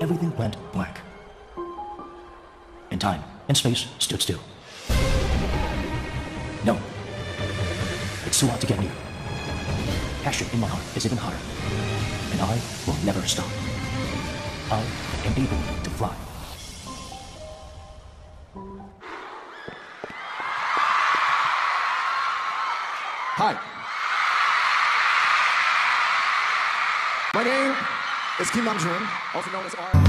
Everything went black. And time and space stood still. No. It's too hot to get near. Passion in my heart is even hotter. And I will never stop. I am able to fly. Kim Namjoon, also known as R.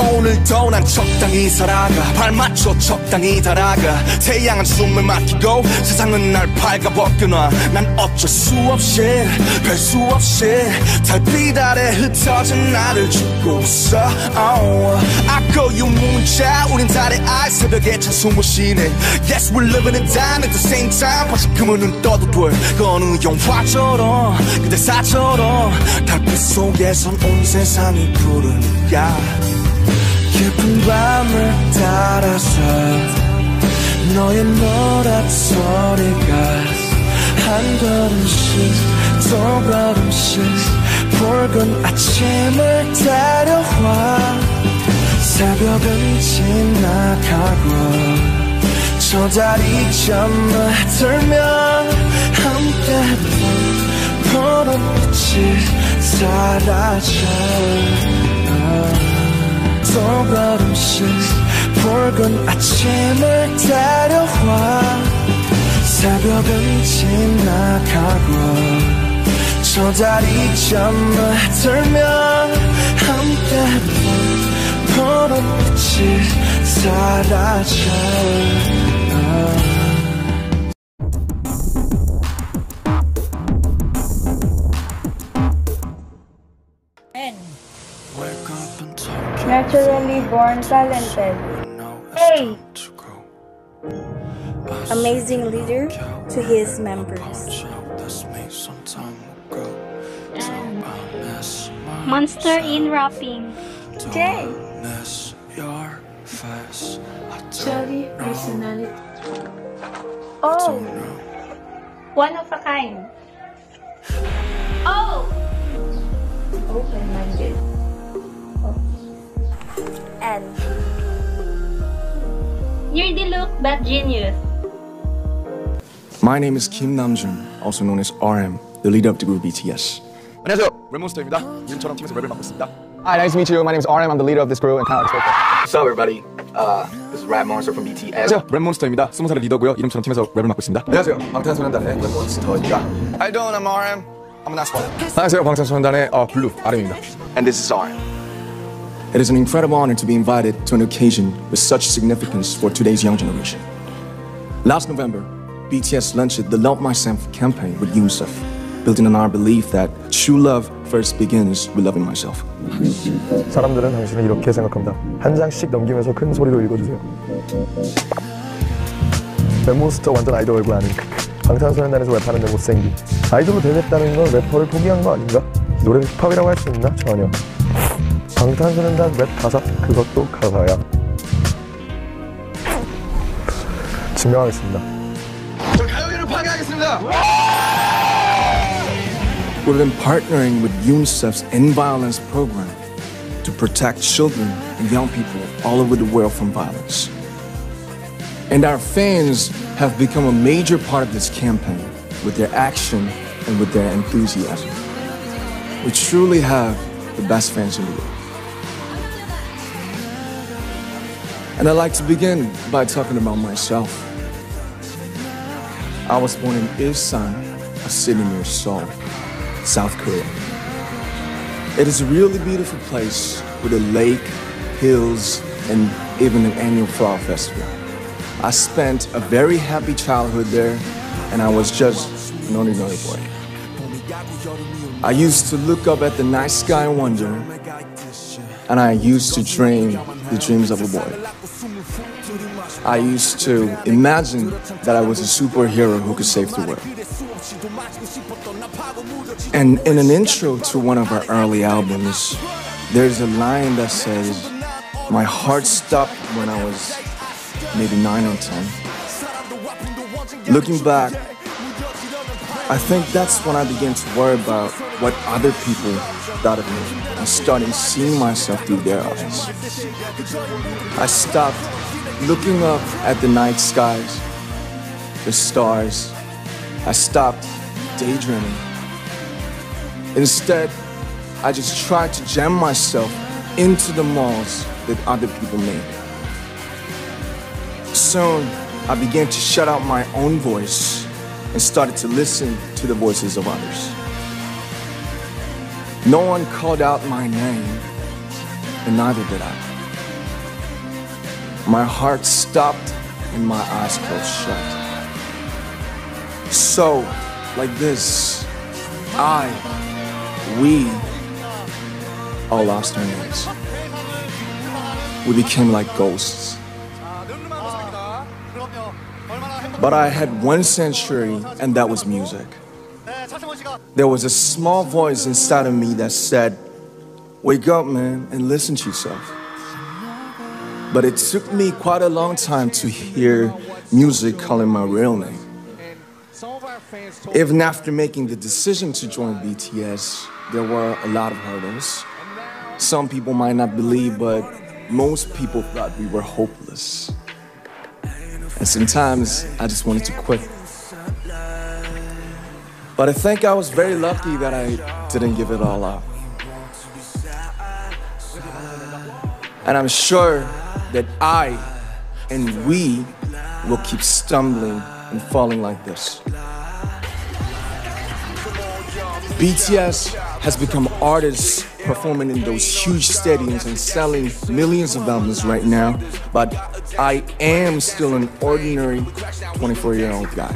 오늘도 난 적당히 살아가. 발 맞춰 적당히 달아가. 태양은 숨을 막히고 세상은 날 밝아벗겨놔. 난 어쩔 수 없이 별 수 없이 달빛 아래 흩어진 나를 죽고 있어. Oh. 아까 유문자 우린 달의 알 새벽에 찬송을 쉬네. Yes we're living it down at the same time. 다시금은 눈 떠도 돼그 어느 영화처럼 그대 사처럼 달빛 속에선 온 세상이 푸르니까 깊은 밤을 따라서 너의 노랫 소리가 한 걸음씩 두 걸음씩 붉은 아침을 데려와 새벽은 지나가고 저 다리 잠을 들면 함께 푸른 빛이 사라져 두 걸음씩 붉은 아침을 데려와 새벽은 지나가고 저 다리 잠을 들면 함께 푸른 빛이 사라져 Naturally born talented. A. Amazing leader to his members. Monster in rapping. J. Cherry personality. O. One of a kind. O. Open-minded. N. Nerdy look but genius. My name is Kim Namjoon, also known as RM, the leader of the group BTS. 안녕하세요. 랩몬스터입니다. 이름처럼 팀에서 랩을 맡고 있습니다. Hi, nice to meet you. My name is RM. I'm the leader of this crew and kind of expected. What's up, everybody? Uh, this is Rap Monster from BTS. 안녕하세요. 랩몬스터입니다. 스무 살의 리더고요. 이름처럼 팀에서 랩을 맡고 있습니다. 안녕하세요. 방탄소년단의 랩몬스터입니다. How you doing? I'm RM. I'm an asshole. 안녕하세요. 방탄소년단의 어, 블루 RM입니다. And this is RM. It is an incredible honor to be invited to an occasion with such significance for today's young generation. Last November, BTS launched the Love Myself campaign with UNICEF, building on our belief that true love first begins with loving myself. 사람들은 당신을 이렇게 생각합니다. 한 장씩 넘기면서 큰 소리로 읽어주세요. 랩몬스터 완전 아이돌 얼굴 아닌 방탄소년단에서 랩하는 내 못생김. 아이돌로 되겠다는 건 래퍼를 포기한 거 아닌가? 노래를 힙합이라고 할 수 있나? 전혀. 방탄소년단 랩 가사 그것도 가사야. 증명하겠습니다. 저 가요계를 파괴하겠습니다. We've been partnering with UNICEF's End Violence program to protect children and young people all over the world from violence. And our fans have become a major part of this campaign with their action and with their enthusiasm. We truly have the best fans in the world. And I'd like to begin by talking about myself. I was born in Ilsan, a city near Seoul, South Korea. It is a really beautiful place with a lake, hills, and even an annual flower festival. I spent a very happy childhood there, and I was just an ordinary boy. I used to look up at the night sky and wonder, and I used to dream the dreams of a boy. I used to imagine that I was a superhero who could save the world. And in an intro to one of our early albums, there's a line that says, My heart stopped when I was maybe nine or ten. Looking back, I think that's when I began to worry about what other people thought of me and started seeing myself through their eyes. I stopped looking up at the night skies, the stars. I stopped daydreaming. Instead, I just tried to jam myself into the malls that other people made. Soon, I began to shut out my own voice and started to listen to the voices of others. No one called out my name, and neither did I. My heart stopped and my eyes closed shut. So, like this, I, we, all lost our names. We became like ghosts. But I had one century, and that was music. There was a small voice inside of me that said, Wake up, man, and listen to yourself. But it took me quite a long time to hear music calling my real name. Even after making the decision to join BTS, there were a lot of hurdles. Some people might not believe, but most people thought we were hopeless. And sometimes I just wanted to quit. But I think I was very lucky that I didn't give it all up. And I'm sure that I and we will keep stumbling and falling like this. BTS has become artists performing in those huge stadiums and selling millions of albums right now, but I am still an ordinary 24 year old guy.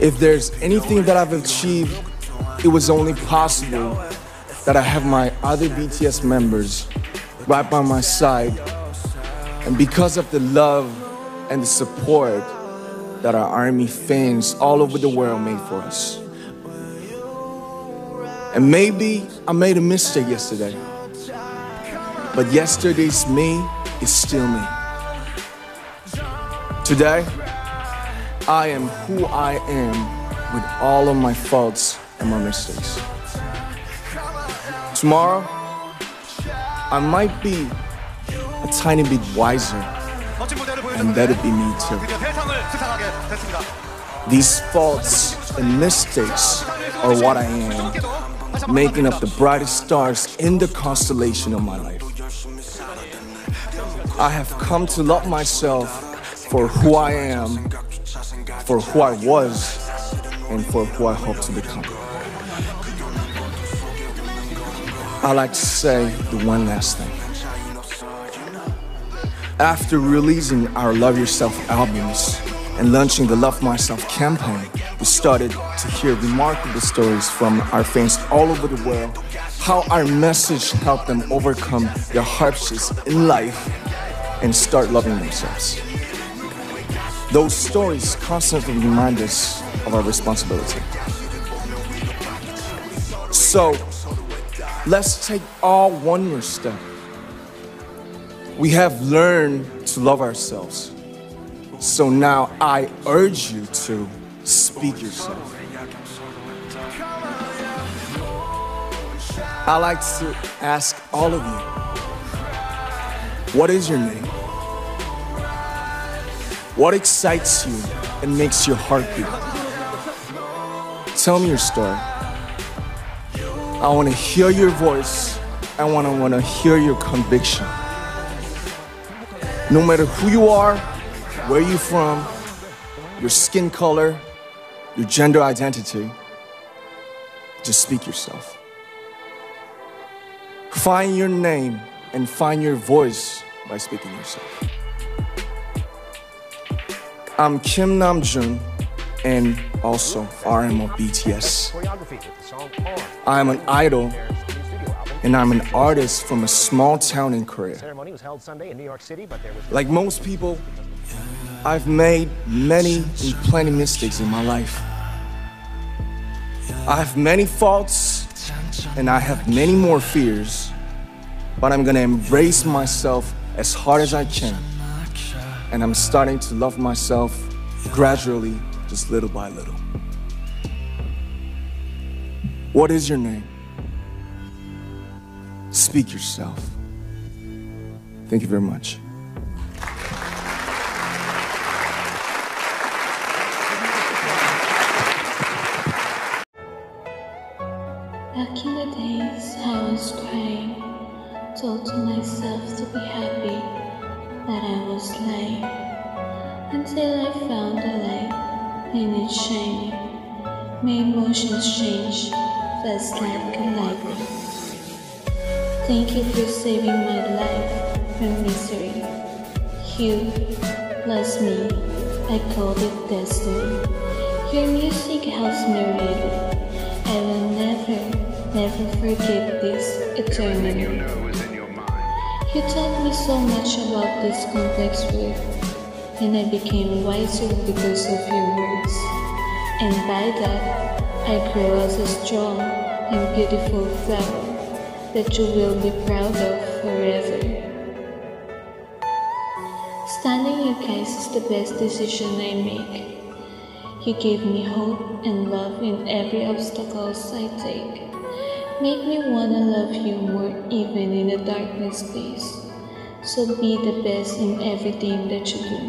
If there's anything that I've achieved, it was only possible that I have my other BTS members right by my side, and because of the love and the support that our army fans all over the world made for us. And maybe I made a mistake yesterday. But yesterday's me is still me. Today, I am who I am with all of my faults and my mistakes. Tomorrow, I might be a tiny bit wiser, and that'll be me too. These faults and mistakes are what I am, making up the brightest stars in the constellation of my life. I have come to love myself for who I am, for who I was, and for who I hope to become. I like to say the one last thing. After releasing our Love Yourself albums and launching the Love Myself campaign, we started to hear remarkable stories from our fans all over the world, how our message helped them overcome their hardships in life and start loving themselves. Those stories constantly remind us of our responsibility. So, let's take all one more step. We have learned to love ourselves. So now I urge you to speak yourself. I like to ask all of you what is your name? What excites you and makes your heart beat? Tell me your story. I want to hear your voice. I want to want to hear your conviction. No matter who you are, where you're from, your skin color, your gender identity, just speak yourself. Find your name and find your voice by speaking yourself. I'm Kim Namjoon and also RM of BTS. I am an idol and I'm an artist from a small town in Korea. Like most people, I've made many and plenty mistakes in my life. I have many faults and I have many more fears, but I'm gonna embrace myself as hard as I can. And I'm starting to love myself gradually, just little by little. What is your name? Speak yourself. Thank you very much. Back in the days, I was crying, told to myself to be happy that I was lying, until I found the light and it shining. My emotions changed, fast like lightning. Thank you for saving my life from misery. You lost me, I called it destiny. Your music helps me really. I will never, never forget this eternally. You taught me so much about this complex world, and I became wiser because of your And by that, I grow as a strong and beautiful flower that you will be proud of forever. Standing you guys is the best decision I make. You gave me hope and love in every obstacles I take. Make me wanna love you more even in the darkness space. So be the best in everything that you do.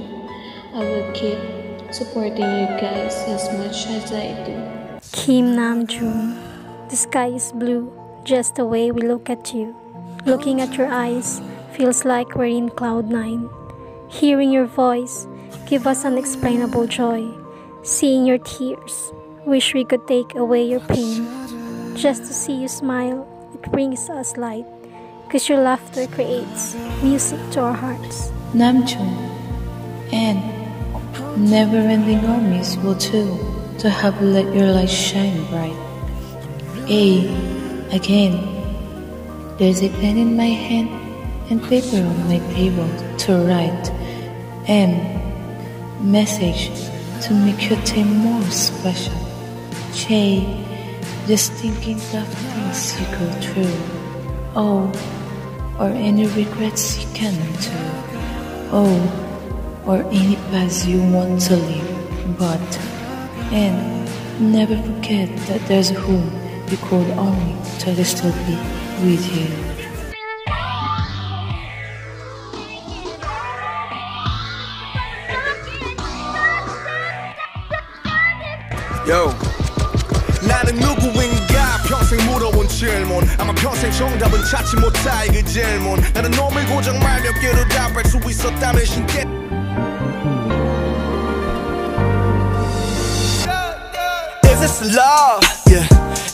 I will keep supporting you guys as much as I do. Kim Namjoon. The sky is blue, just the way we look at you. Looking at your eyes feels like we're in cloud nine. Hearing your voice give us unexplainable joy. Seeing your tears, wish we could take away your pain. Just to see you smile, it brings us light. Cause your laughter creates music to our hearts. Namjoon and never ending armies will too to have let your light shine bright. A again, there's a pen in my hand and paper on my table to write. M message to make your day more special. J just thinking of things you go through. O or any regrets you can undo. O oh, or any paths you want to leave. But and never forget that there's a home you called only to still be with you. Yo. 나는 누구인가 평생 물어본 질문 아마 평생 정답은 찾지 못할 그 질문 나는 놈을 고정 말몇 개로 답할 수 있었다면 신께 this love? Yeah.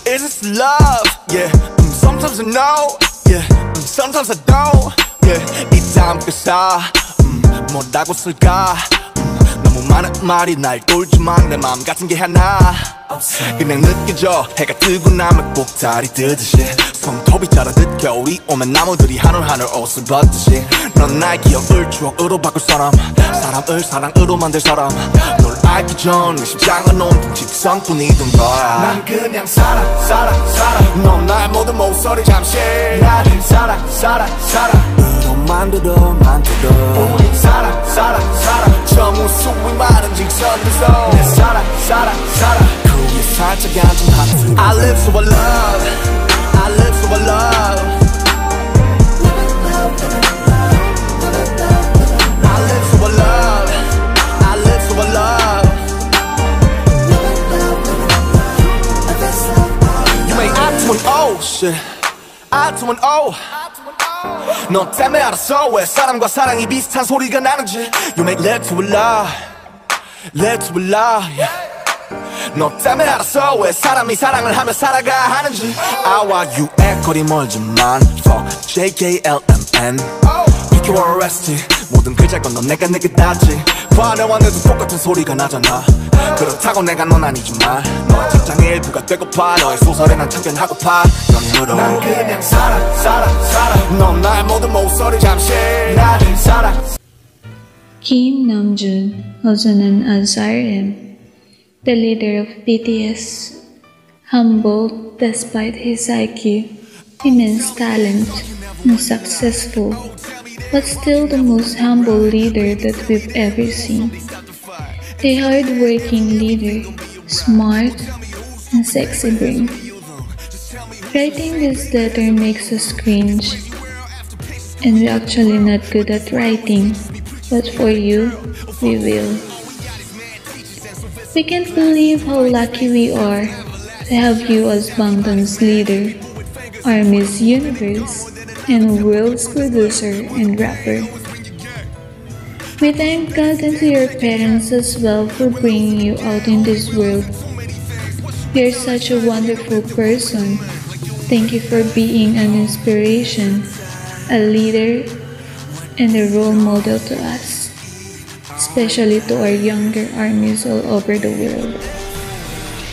Is this love? Yeah. Mm, sometimes I know. Yeah. Mm, sometimes I don't. Yeah. 이 다음 가사 음, 뭐라고 쓸까? 음, 너무 많은 말이 날 돌지만 내 마음 같은 게 하나 그냥 느껴져 해가 뜨고 나면 꼭 달이 뜨듯이 손톱이 자라듯 겨울이 오면 나무들이 하늘 하늘 옷을 벗듯이 넌 나의 기억을 추억으로 바꿀 사람. 사람을 사랑으로 만들 사람. 널 알기 전내 심장은 온통 직선뿐이던 거야. 난 그냥 살아 살아 살아. 넌 나의 모든 목소리 잠시. 나를 살아 살아 살아. 으로 만들어 만들어. 우리 살아 살아 살아. 저 무수히 많은 직선에서. 내 살아 살아 살아. 그 위에 살짝 앉은 하트 I live I love I live so I love I live so I love I live so I love You make I to an O shit I to an O 너 때문에 알았어 왜 사람과 사랑이 비슷한 소리가 나는지 You make love to a love Love to a love yeah. 너 때문에 알았어? 왜 사람이 사랑을 하며 살아가 하는지? 아와 유의 거리 멀지만 Fuck JKLMN arrested 모든 글자건 그넌 내가 내게 닿지. 화내와 내도 똑같은 소리가 나잖아. 그렇다고 내가 넌 아니지만 너의 직장의 일부가 되고파. 너의 소설에 난 참견하고파. 연인으로 난 그냥 살아 살아 살아. 넌 나의 모든 목소리 잠시. 나를 살아. known as RM, the leader of BTS, humble despite his IQ, immense talent, and successful, but still the most humble leader that we've ever seen. A hard-working leader, smart and sexy brain. Writing this letter makes us cringe, and we're actually not good at writing, but for you, we will. We can't believe how lucky we are to have you as Bangtan's leader, our Miss Universe, and world's producer and rapper. We thank God and to your parents as well for bringing you out in this world. You're such a wonderful person. Thank you for being an inspiration, a leader, and a role model to us, especially to our younger armies all over the world.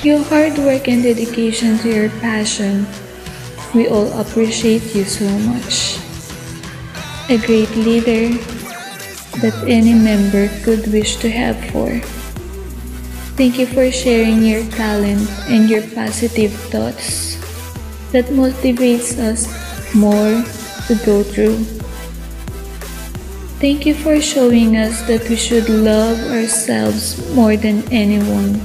Your hard work and dedication to your passion, we all appreciate you so much. A great leader that any member could wish to have for. Thank you for sharing your talent and your positive thoughts that motivates us more to go through. Thank you for showing us that we should love ourselves more than anyone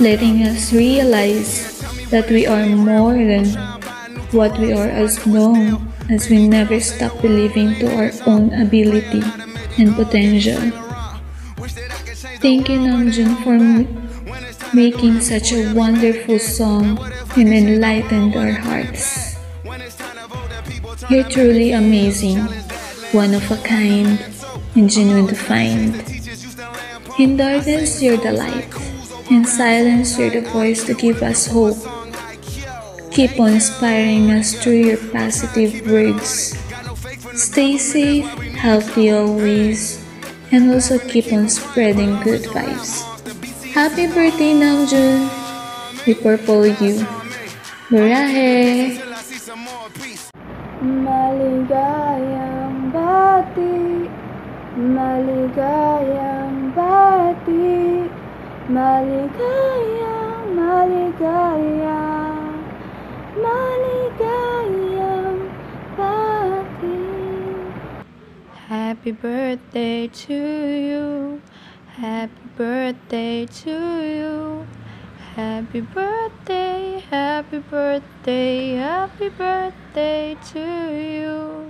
letting us realize that we are more than what we are as known as we never stop believing to our own ability and potential. Thank you Namjoon for making such a wonderful song and enlightened our hearts. You're truly amazing, one of a kind, and genuine to find. In darkness, you're the light. In silence, you're the voice to give us hope. Keep on inspiring us through your positive words. Stay safe, healthy always, and also keep on spreading good vibes. Happy birthday, Namjoon! We purple you. Borahae! Maligayang maligayang bati. Maligaya, maligaya, maligayang bati. Happy birthday to you. Happy birthday to you. Happy birthday, happy birthday, happy birthday to you.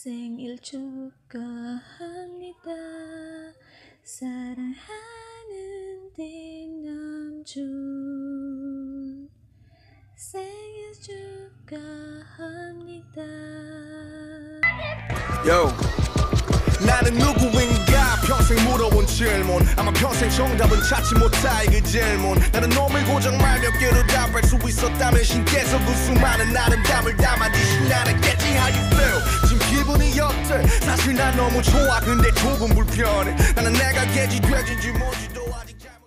생일 축하합니다. 사랑하는 대남준 생일 축하합니다. Yo. 나는 누구인가 평생 물어온 질문. 아마 평생 정답은 찾지 못할 그 질문. 나는 놈을 고정 말 몇 개로 답할 수 있었다면 신께서 그 수많은 아름다움을 담아주신 나는겠지. How you feel? 지금 기분이 어때? 사실 난 너무 좋아. 근데 조금 불편해. 나는 내가 개지 돼지인지 뭔지도 아직 잘